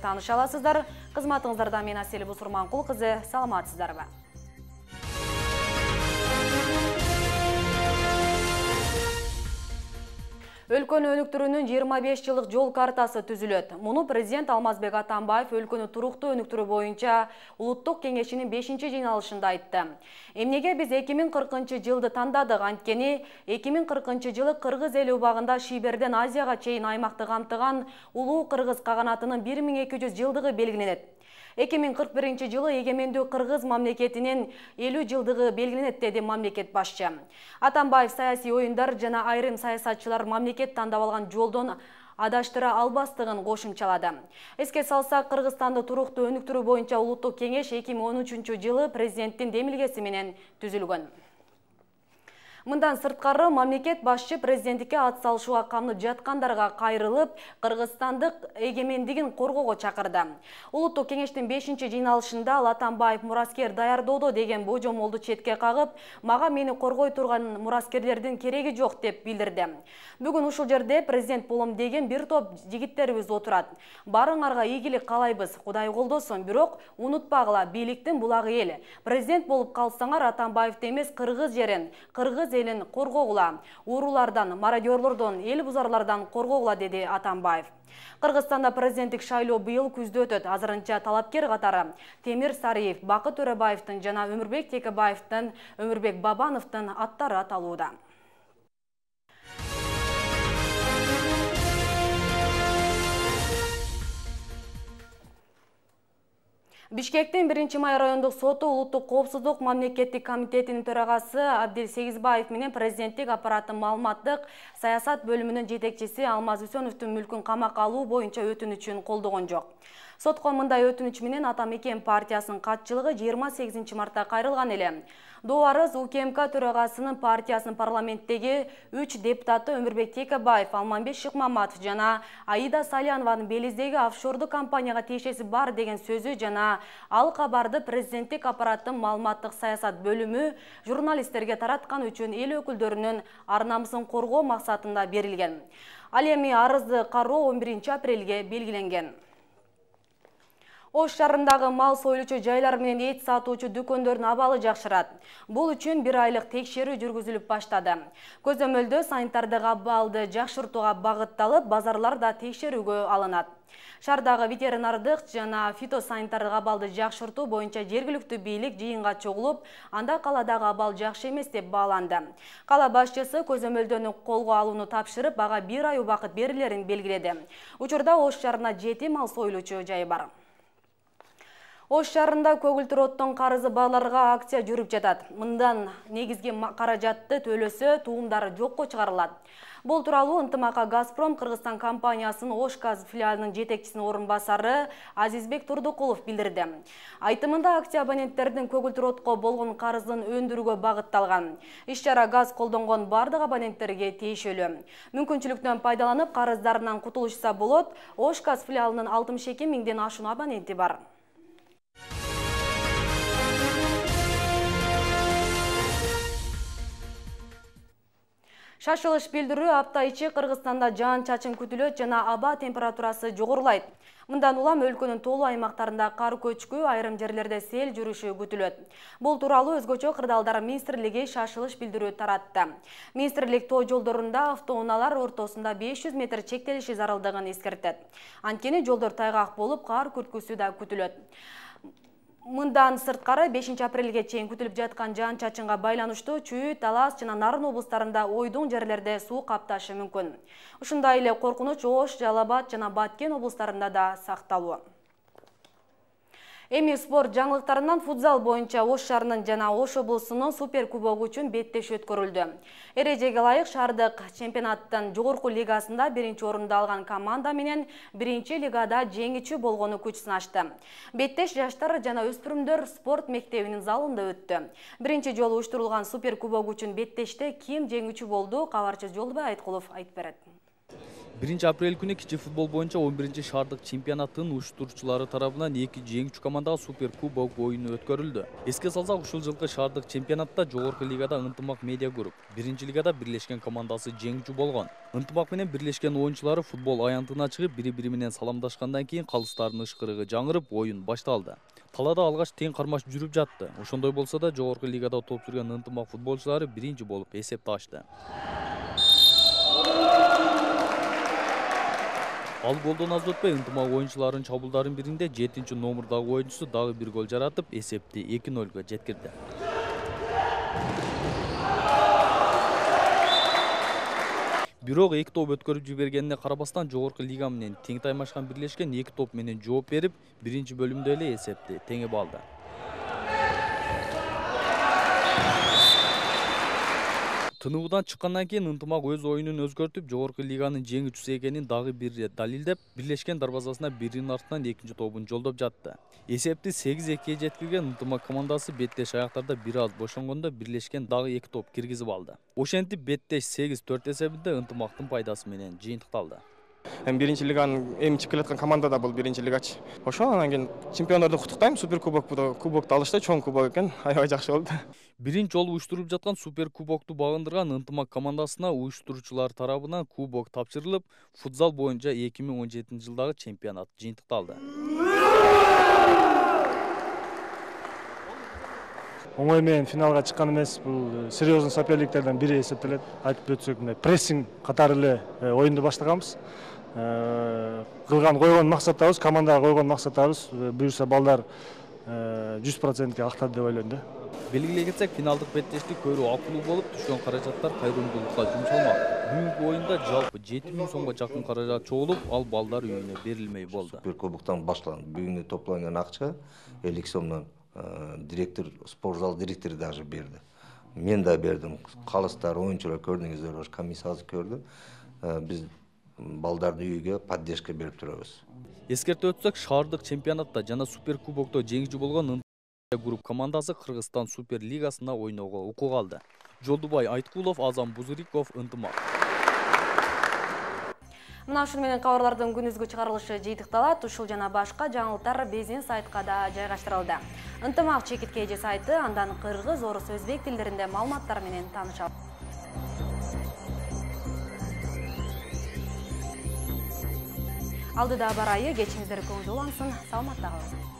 тааныша аласыздар. Кызматыңыздарда мен асель бусурманкул кызы саламатсыздарбы? Өлкөнү өнүктүрүүнүн 25 жылдык жол картасы түзүлөт. Муну президент алмазбек атамбаев өлкөнү туруктуу өнүктүрүү боюнча улуттук кеңешинин бешинчи жыйналышында айтты. Эмнеге биз 2040 жылды тандадык? Анткени 2040 жылы кыргыз эли убагында шийберден азияга чейин аймакты камтыган улуу кыргыз каганатынын 1200 жылдыгы белгиленет. Эки миң кырк биринчи жылы эгемендүү кыргыз мамлекетинин элүү жылдыгы белгиленет деди мамлекет башчы. Атамбаев саясий оюндар жана айрым саясатчылар мамлекет тандап алган жолдон адаштыра албастыгын кошумчалады. Эске салсак кыргызстанды туруктуу өнүктүрүү боюнча улуттук кеңеш эки миң он үчүнчү жылы президенттин демилгеси менен түзүлгөн мындан сырткары мамлекет башчы президенттикке ат салышууга камынып жаткандарга кайрылып кыргызстандык эгемендигин коргоого чакырды улуттук кеңештин бешинчи жыйналышында ал атамбаев мураскер даярдоодо деген божомолду четке кагып мага мени коргой турган мураскерлердин кереги жок деп билдирди бүгүн ушул жерде президент болом деген бир топ жигиттерибиз отурат баарыңарга ийгилик каалайбыз кудай колдосун бирок унутпагыла бийликтин булагы эл президент болуп калсаңар атамбаевди эмес кыргыз жерин кыргыз элин коргогула уурулардан мародерлордон эл бузарлардан коргогула деди атамбаев. Кыргызстанда президенттик шайлоо быйыл күздө өтөт азырынча талапкер катары темир сариев бакыт төрөбаевдин жана өмүрбек текебаевдин өмүрбек бабановдун аттары аталууда бишкектин биринчи май райондук соту улуттук коопсуздук мамлекеттик комитетинин төрагасы абдил сегизбаев менен президенттик аппараттын маалыматтык саясат бөлүмүнүн жетекчиси алмаз үсөновдун мүлкүн камакка алуу боюнча өтүнүчүн колдогон жок сотко мындай өтүнүч менен ата мекен партиясынын катчылыгы жыйырма сегизинчи мартта кайрылган эле доо арыз укмк төрагасынын партиясынын парламенттеги үч депутаты өмүрбек текебаев алмамбет шыкмаматов жана аида салянованын белиздеги офшордук компанияга тиешеси бар деген сөзү жана ал кабарды президенттик аппараттын маалыматтык саясат бөлүмү журналисттерге тараткан үчүн эл өкүлдөрүнүн ар намысын коргоо максатында берилген арызды кароо он биринчи апрелге белгиленген ош шаарындагы мал союлуучу жайлар менен эт сатуучу дүкөндөрдүн абалы жакшырат. Бул үчүн бир айлык текшерүү жүргүзүлүп баштады. Көзөмөлдө санитардык абалды жакшыртууга багытталып базарлар да текшерүүгө алынат. Шаардагы ветеринардык жана фитосанитардык абалды жакшыртуу боюнча жергиликтүү бийлик жыйынга чогулуп анда каладагы абал жакшы эмес деп бааланды. Кала башчысы көзөмөлдөнү колго алууну тапшырып ага бир ай убакыт берилерин белгиледи. Учурда ош шаарында жети мал союлуучу жай бар ош шаарында көгүлтүр оттун карызы бааларга акция жүрүп жатат. Мындан негизги каражатты төлөсө туумдары жокко чыгарылат. Бул тууралуу ынтымакка газпром кыргызстан компаниясынын ош газ филиалынын жетекчисинин орун басары азизбек турдукулов билдирди. Айтымында акция абоненттердин көгүлтүр отко болгон карызын өндүрүүгө багытталган. Иш чара газ колдонгон бардык абоненттерге тиешелүү. Мүмкүнчүлүктөн пайдаланып карыздарынан кутулушса болот ош газ филиалынын алтымыш эки миңден ашуун абоненти бар шашылыш билдирүү апта ичи кыргызстанда жаан чачын күтүлөт жана аба температурасы жогорулайт. Мындан улам өлкөнүн толуу аймактарында кар көчкү айрым жерлерде сел жүрүшү күтүлөт. Бул тууралуу өзгөчө кырдаалдар министрлиги шашылыш билдирүү таратты. Министрлик тоо жолдорунда автоунаалар ортосунда 500 метр чектелиши зарылдыгын эскертет анткени жолдор тайгак болуп кар күрткүсү да күтүлөт мындан сырткары бешинчи апрелге чейин күтүлүп жаткан жаан чачынга байланыштуу чүй талас жана нарын облустарында ойдуң жерлерде суу капташы мүмкүн. Ушундай эле коркунуч ош жалал абад жана баткен облустарында да сакталуу эми спорт жаңылыктарынан футзал боюнча ош шаарынын жана ош облусунун супер кубогу үчүн беттеш өткөрүлдү. Эрежеге ылайык шаардык. Чемпионаттын жогорку лигасында биринчи орунду алган команда менен биринчи лигада жеңүүчү болгону күч сынашты беттеш жаштар жана өспүрүмдөр спорт мектебинин залында өттү. Биринчи жолу уюштурулган супер кубок үчүн беттеште ким жеңүүчү болду кабарчы жолдобай айткулов айтып берет биринчи апрель күнү кичи футбол боюнча он биринчи шаардык чемпионаттын уюштуруучулары тарабынан эки жеңүүчү командага супер кубок оюну өткөрүлдү эске салсак ушул жылкы шаардык чемпионатта жогорку лигада ынтымак медиа групп биринчи лигада бирлешкен командасы жеңүүчү болгон ынтымак менен бирлешкен оюнчулары футбол аянтына чыгып бири бири менен саламдашкандан кийин калыстардын ышкырыгы жаңырып оюн башталды талаада алгач тең кармаш жүрүп жатты ошондой болсо да жогорку лигада топ жүргөн ынтымак футболчулары биринчи болуп эсепти ачты ал голдон аз өтпөй ынтымак оюнчуларынын чабуулдарынын биринде жетинчи номурдагы оюнчусу дагы бир гол жаратып эсепти эки нөлгө жеткирди бирок эки топ өткөрүп жибергенине карабастан жогорку лига менен тең таймашкан бирлешкен эки топ менен жооп берип биринчи бөлүмдө эле эсепти теңеп алды. Тынуудан чыккандан кийин ынтымак өз оюнун өзгөртүп жогорку лиганын жеңүүчүсү экенин дагы бир ирет далилдеп бирлешкен дарбазасына биринин артынан экинчи тобун жолдоп жатты. Эсепти сегиз экиге жеткирген ынтымак командасы беттеш аяктарда бир аз бошонгондо бирлешкен дагы эки топ киргизип алды. Ошентип беттеш сегиз төрт эсебинде ынтымактын пайдасы менен жыйынтыкталды эми биринчи лиганын эми чыгып келаткан команда да бул биринчи лигачы ошо анан кийин чемпиондорду куттуктайм супер кубок кубокту алышты чоң кубок экен аябай жакшы болду биринчи жолу уюштуруп жаткан супер кубокту багындырган ынтымак командасына уюштуруучулар тарабынан кубок тапшырылып футзал боюнча эки миң он жетинчи жылдагы чемпионат жыйынтыкталды оңой менен финалга чыккан эмес бул серьезный соперниктерден бири эсептелет айтып өтсөк мындай прессинг катары эле оюнду баштаганбыз кылган койгон максаттарыбыз командага койгон максаттарыбыз буюрса балдар жүз процентке актады деп ойлойм да. Белгилей кетсек финалдык беттештик көрүү акылуу болуп түшкөн каражаттар кайрымдуулукка жумшалмак. Бүгүнкү оюнда жалпы жети миң сомго жакын каражат чогулуп ал балдар үйүнө берилмей болду. Супер кубоктон башталган бүгүнкү топланган акча элүү сомдон директор спорт зал директору даже берди. Мен да бердим. Калыстар оюнчулар көрдүңүздөр комиссия көрдү. Биз балдардын үйүгө поддержка берип турабыз. Эскерте өтсөк шаардык чемпионатта жана супер кубокто жеңүүчү болгон групп командасы кыргызстан супер лигасына ойноого укук алды. Жолдубай айткулов азам бузуриков ынтымак. Мына ушуну менен кабарлардын күнүзгү чыгарылышы жыйынтыкталат ушул жана башка жаңылыктар биздин сайтка да жайгаштырылды ынтымак чекитке эже сайты андан кыргыз орус өзбек тилдеринде маалыматтар менен таанышалы алдыда бар айы кечиңиздер көңүлдүү улансын саламатта калыңыз